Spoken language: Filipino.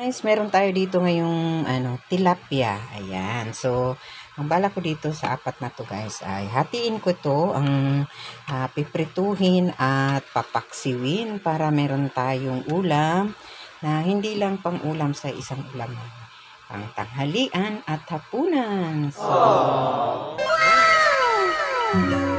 Guys, meron tayo dito ngayong ano, tilapia. Ayan. So, ang bala ko dito sa apat na to guys ay hatiin ko to ang ah, piprituhin at papaksiwin para meron tayong ulam na hindi lang pang ulam sa isang ulam ah, pang tanghalian at hapunan. So, wow!